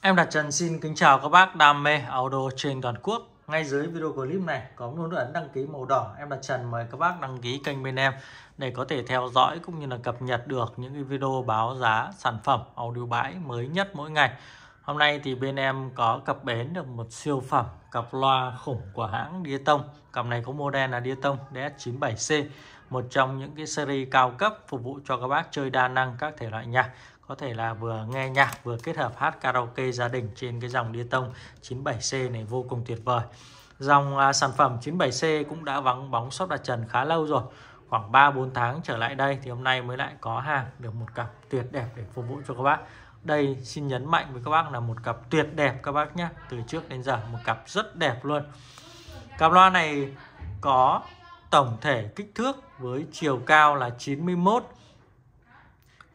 Em Đạt Trần xin kính chào các bác đam mê auto trên toàn quốc. Ngay dưới video clip này có nút ấn đăng ký màu đỏ. Em Đạt Trần mời các bác đăng ký kênh bên em để có thể theo dõi cũng như là cập nhật được những video báo giá sản phẩm audio bãi mới nhất mỗi ngày. Hôm nay thì bên em có cập bến được một siêu phẩm cặp loa khủng của hãng Diatong. Cặp này có model là Diatong DS97C, một trong những cái series cao cấp phục vụ cho các bác chơi đa năng các thể loại nhạc có thể là vừa nghe nhạc vừa kết hợp hát karaoke gia đình trên cái dòng Diatong 97C này vô cùng tuyệt vời. Dòng à, sản phẩm 97C cũng đã vắng bóng shop đặt trần khá lâu rồi. Khoảng 3-4 tháng trở lại đây thì hôm nay mới lại có hàng được một cặp tuyệt đẹp để phục vụ cho các bác. Đây xin nhấn mạnh với các bác là một cặp tuyệt đẹp các bác nhé. Từ trước đến giờ một cặp rất đẹp luôn. Cặp loa này có tổng thể kích thước với chiều cao là 91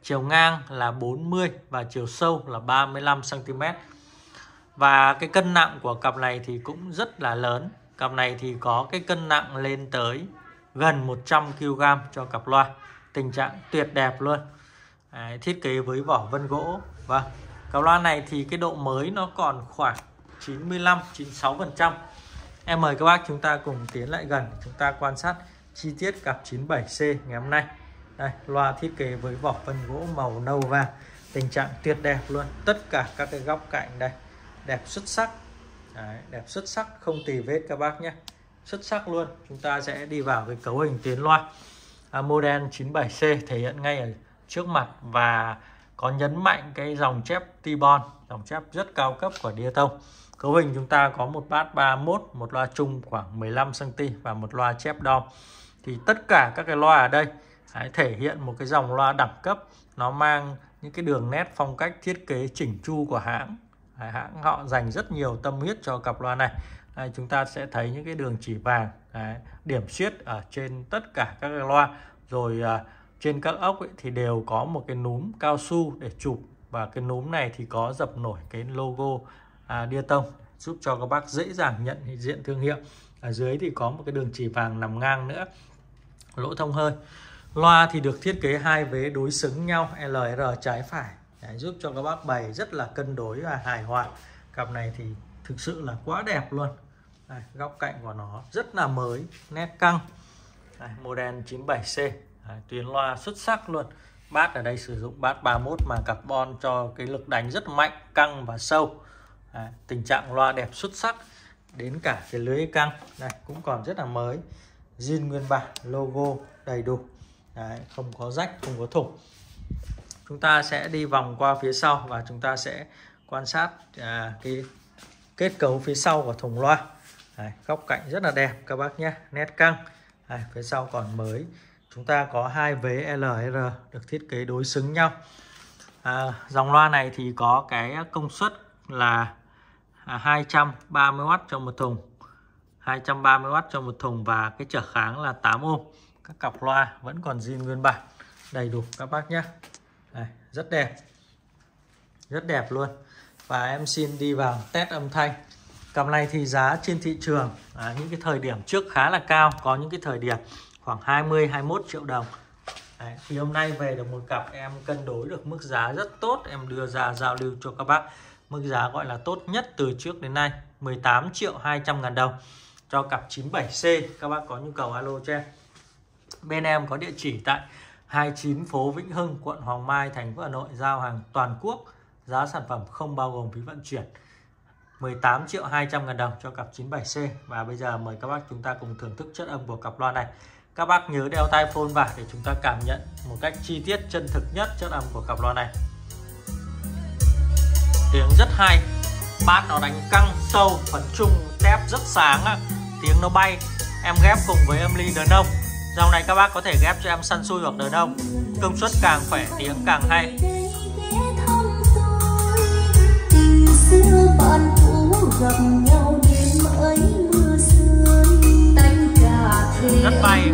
chiều ngang là 40 và chiều sâu là 35 cm. Và cái cân nặng của cặp này thì cũng rất là lớn. Cặp này thì có cái cân nặng lên tới gần 100 kg cho cặp loa. Tình trạng tuyệt đẹp luôn. Đấy, thiết kế với vỏ vân gỗ. Vâng. Cặp loa này thì cái độ mới nó còn khoảng 95 96%. Em mời các bác chúng ta cùng tiến lại gần chúng ta quan sát chi tiết cặp 97C ngày hôm nay đây loa thiết kế với vỏ phân gỗ màu nâu vàng. Tình trạng tuyệt đẹp luôn. Tất cả các cái góc cạnh đây đẹp xuất sắc. Đấy, đẹp xuất sắc không tì vết các bác nhé. Xuất sắc luôn. Chúng ta sẽ đi vào cái cấu hình tiến loa. À, model 97C thể hiện ngay ở trước mặt và có nhấn mạnh cái dòng chép T-Bon dòng chép rất cao cấp của Diatong cấu hình chúng ta có một bát 31 một loa chung khoảng 15 cm và một loa chép đom thì tất cả các cái loa ở đây Đấy, thể hiện một cái dòng loa đẳng cấp. Nó mang những cái đường nét phong cách thiết kế chỉnh chu của hãng. Đấy, hãng họ dành rất nhiều tâm huyết cho cặp loa này. Đấy, chúng ta sẽ thấy những cái đường chỉ vàng Đấy, điểm xuyết ở trên tất cả các cái loa. Rồi à, trên các ốc ấy, thì đều có một cái núm cao su để chụp. Và cái núm này thì có dập nổi cái logo à, tông giúp cho các bác dễ dàng nhận diện thương hiệu. Ở dưới thì có một cái đường chỉ vàng nằm ngang nữa lỗ thông hơi. Loa thì được thiết kế hai vế đối xứng nhau LR trái phải để giúp cho các bác bày rất là cân đối và hài hòa. Cặp này thì thực sự là quá đẹp luôn. Đây, góc cạnh của nó rất là mới, nét căng. Đây, model 97C, Đây, tuyến loa xuất sắc luôn. Bát ở đây sử dụng bát 31 mà carbon cho cái lực đánh rất mạnh, căng và sâu. Đây, tình trạng loa đẹp xuất sắc đến cả cái lưới căng này cũng còn rất là mới zin nguyên bản logo đầy đủ Đấy, không có rách không có thủng. Chúng ta sẽ đi vòng qua phía sau và chúng ta sẽ quan sát à, cái kết cấu phía sau của thùng loa. Đấy, góc cạnh rất là đẹp các bác nhé nét căng. Đấy, phía sau còn mới. Chúng ta có hai vế LR được thiết kế đối xứng nhau. À, dòng loa này thì có cái công suất là à, 230W cho một thùng. 230W cho một thùng và cái trở kháng là 8 ohm các cặp loa vẫn còn zin nguyên bản đầy đủ các bác nhé. Đây, rất đẹp. Rất đẹp luôn. Và em xin đi vào test âm thanh. Cặp này thì giá trên thị trường à, những cái thời điểm trước khá là cao có những cái thời điểm khoảng 20 21 triệu đồng. Đấy, thì hôm nay về được một cặp em cân đối được mức giá rất tốt. Em đưa ra giao lưu cho các bác. Mức giá gọi là tốt nhất từ trước đến nay 18 triệu 200 ngàn đồng. Cho cặp 97C các bác có nhu cầu alo cho em. Bên em có địa chỉ tại 29 phố Vĩnh Hưng, quận Hoàng Mai, thành phố Hà Nội giao hàng toàn quốc. Giá sản phẩm không bao gồm phí vận chuyển. 18 triệu 200 ngàn đồng cho cặp 97C và bây giờ mời các bác chúng ta cùng thưởng thức chất âm của cặp loa này. Các bác nhớ đeo tai phone vào để chúng ta cảm nhận một cách chi tiết chân thực nhất chất âm của cặp loa này. Tiếng rất hay, bát nó đánh căng sâu, phần trung tép rất sáng, tiếng nó bay. Em ghép cùng với âm ly đờn ông Dòng này các bác có thể ghép cho em săn xui hoặc đờ đông Công suất càng khỏe, tiếng càng hay. Rất bay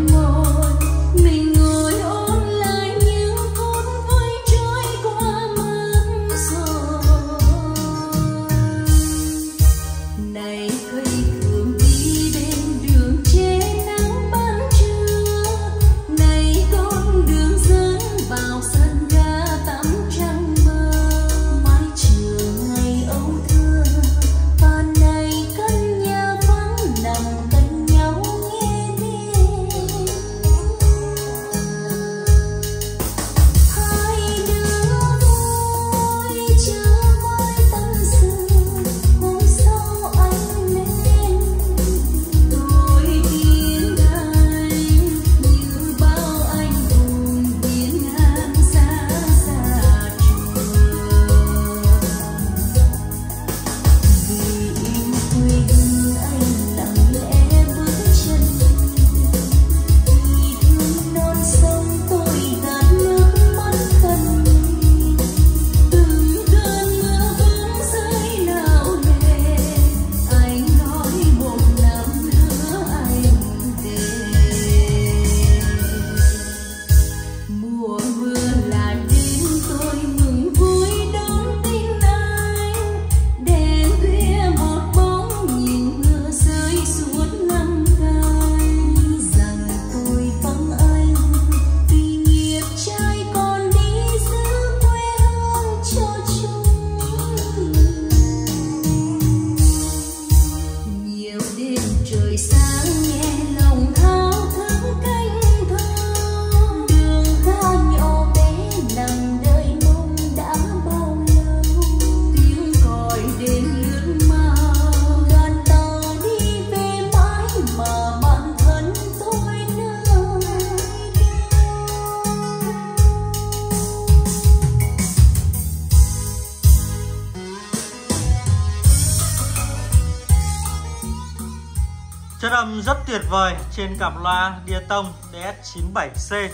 Chất âm rất tuyệt vời trên cặp loa Diatom DS97C.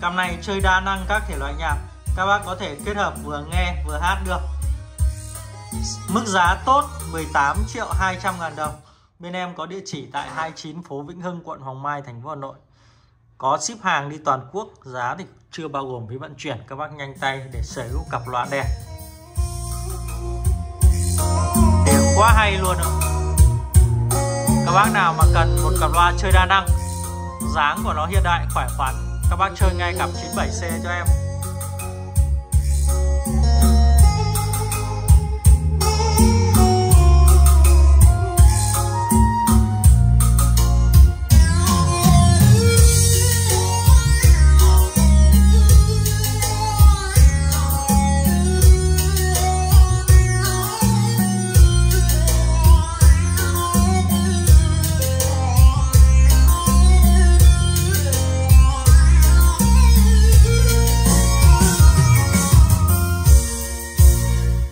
Cặp này chơi đa năng các thể loại nhạc, các bác có thể kết hợp vừa nghe vừa hát được. Mức giá tốt 18 triệu 200 ngàn đồng. Bên em có địa chỉ tại 29 phố Vĩnh Hưng, quận Hoàng Mai, thành phố Hà Nội. Có ship hàng đi toàn quốc, giá thì chưa bao gồm phí vận chuyển. Các bác nhanh tay để sở hữu cặp loa đẹp. Đẹp quá hay luôn ạ. Các bác nào mà cần một cặp loa chơi đa năng, dáng của nó hiện đại, khỏe khoắn, các bác chơi ngay cặp 97C cho em.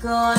God.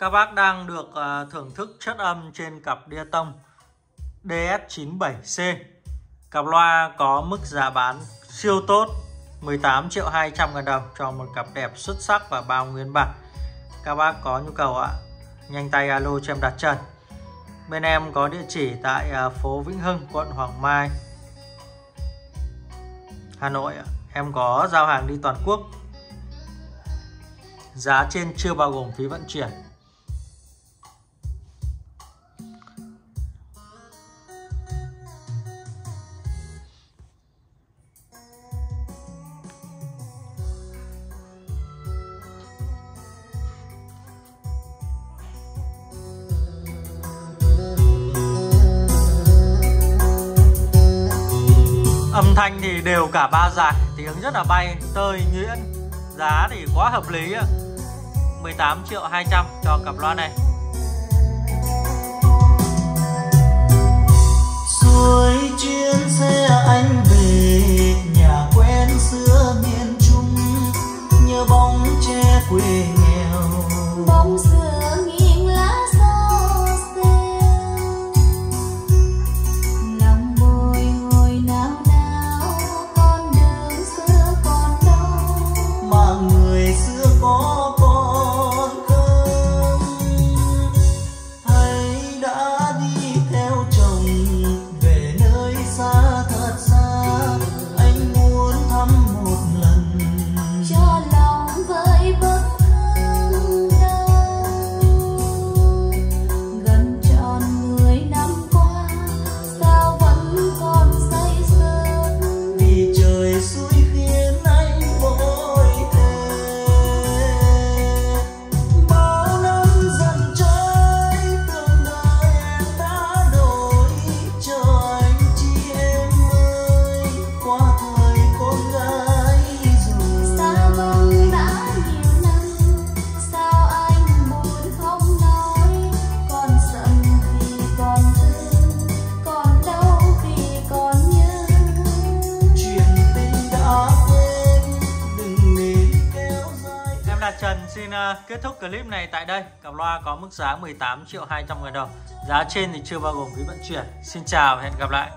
Các bác đang được à, thưởng thức chất âm trên cặp đia tông DS97C. Cặp loa có mức giá bán siêu tốt 18 triệu 200 ngàn đồng cho một cặp đẹp xuất sắc và bao nguyên bản. Các bác có nhu cầu ạ, nhanh tay alo cho em đặt trần. Bên em có địa chỉ tại à, phố Vĩnh Hưng, quận Hoàng Mai, Hà Nội. Em có giao hàng đi toàn quốc. Giá trên chưa bao gồm phí vận chuyển. Âm thanh thì đều cả ba giải tiếng rất là bay, tơi, nhuyễn. Giá thì quá hợp lý 18 triệu 200 cho cặp loa này. Ờ, kết thúc clip này tại đây. Cặp loa có mức giá 18 triệu 200 ngàn đồng. Giá trên thì chưa bao gồm phí vận chuyển. Xin chào và hẹn gặp lại.